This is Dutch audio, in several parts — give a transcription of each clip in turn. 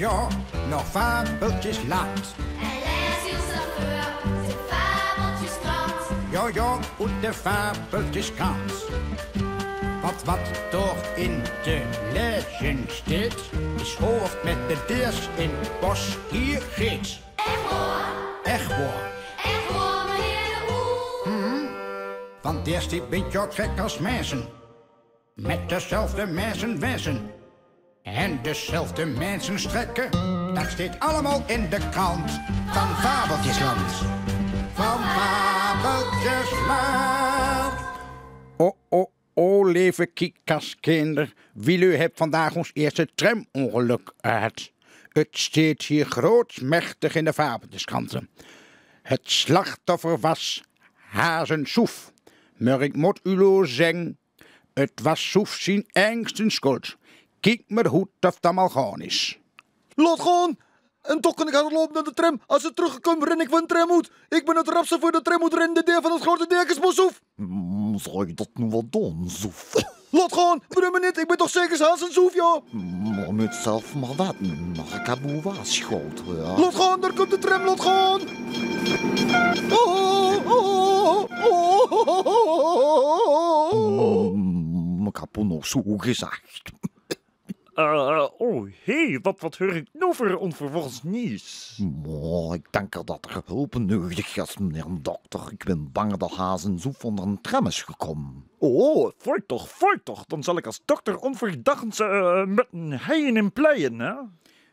ja, nog fabeltjes land. En lees uw chauffeur de fabeltjeskrant. Ja, ja, und de fabeltjes kans. Wat wat toch in de legend staat, is hoofd met de deurs in het bos hier giet. Echt hoor, Echt waar. echt hoor, meneer de Oel. Want eerst die ben je gek als mensen. Met dezelfde mensen wezen. En dezelfde mensen strekken. Dat staat allemaal in de krant van Fabeltjesland. Van Fabeltjesland. Oh, oh, oh, leven kiekaskinder. Wie hebt vandaag ons eerste tramongeluk uit. Het staat hier grootsmächtig in de Fabeltjeskranten. Het slachtoffer was Hazen Soef. Maar ik moet u zeggen, het was Soef zijn engste schuld. Kijk maar hoe dat allemaal gaan is. Laat gaan! En toch kan ik hard lopen naar de tram. Als ze terugkomt, ren ik van de tram uit. Ik ben het rapste voor de tram uit rennen. De deur van het grote dekensbosoef. Mm, Zou je dat nu wel doen, Zoef? Laat gaan! Me niet, ik ben toch zeker Hans en Soef, ja? Maar moet zelf maar weten. Maar ik heb hoe waarschuwd, ja. Laat gaan, daar komt de tram, laat gaan! Oh, oh, oh, oh. Mm, Ik heb nog zo gezegd. Eh, oh, hé, hey, wat, wat hoor ik nou voor onverwachts nieuws? Maar ik denk er dat er hulp nodig is, meneer dokter. Ik ben bang dat Hazen Zoef onder een tram is gekomen. Oh, voort toch, voort toch. Dan zal ik als dokter onverdachts eh, met een heien in pleien, hè?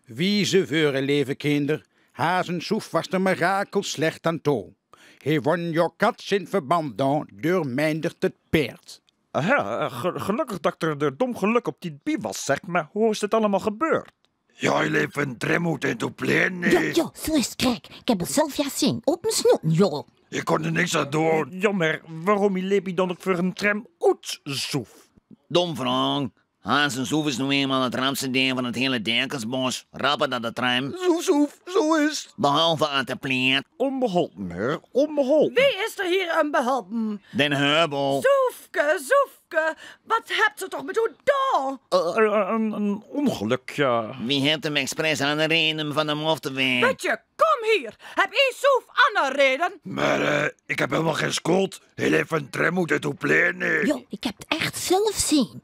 Wie ze veuren leven kinder. Hazen Soef was de mirakel slecht aan toe. Hij won je kat zijn verband dan, door mijndert het peert. Ah, ja, eh, ge- gelukkig dat er er dom geluk op die bie was, zeg. Maar hoe is dit allemaal gebeurd? Ja, je leeft een tram uit in de plein. Ja, ja, zo is het. Kijk, ik heb het zelf ja zien. Op mijn snoeten, joh. Je kon er niks aan doen. Ja, maar waarom leep je dan ook voor een tram uitzoef? Dom vraag. Hans en Soef is nu eenmaal het ramste deel van het hele Derkensbos. Rapper dat de tram. Soef, soef, zo is het. Behalve aan de pleert. Onbeholpen, heer, onbeholpen. Wie is er hier een behelpen? Den Heubel. Soefke, Soefke, wat hebt ze toch met u gedaan? Eh, eh, een, een ongeluk, ja. Wie heeft hem expres aan de reden van hem af te wegen? Weet je, kom hier. Heb ik Soef aangereden? Maar eh, ik heb helemaal geen schuld. Hij leeft een tram in de plein. Jo, ik heb het echt zelf zien.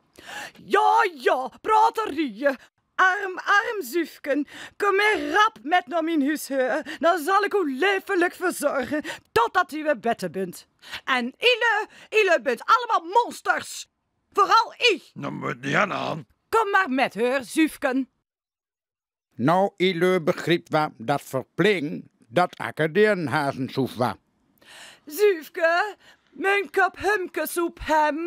Ja, ja, praterieën. Arm, arm Soefken, kom maar rap met naar mijn huis. Dan zal ik u levelijk verzorgen, totdat u weer beter bent. En Ile, Ile bent allemaal monsters. Vooral ik. Nou, moet niet aan. Kom maar met, hoor, Soefken. Nou, Ile begreep wat dat verpling dat akadeen Hazen Soef was. Soefke, mijn kop humkesoep hem.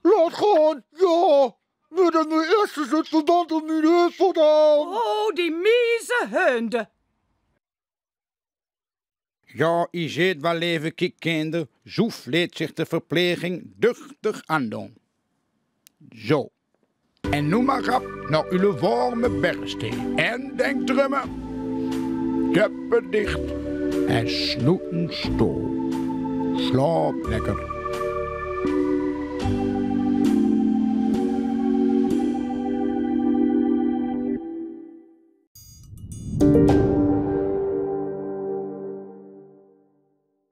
Laat gaan, ja. Nu dat nu eerste er nu de vandaan. Oh, die mieze hunde. Ja, je ziet wel leven kinder. Soef leed zich de verpleging duchtig aandoen. Zo. En noem maar op naar uw warme bergsteen. En denk drummen. Deppen dicht en snoeten stoel. Slaap lekker.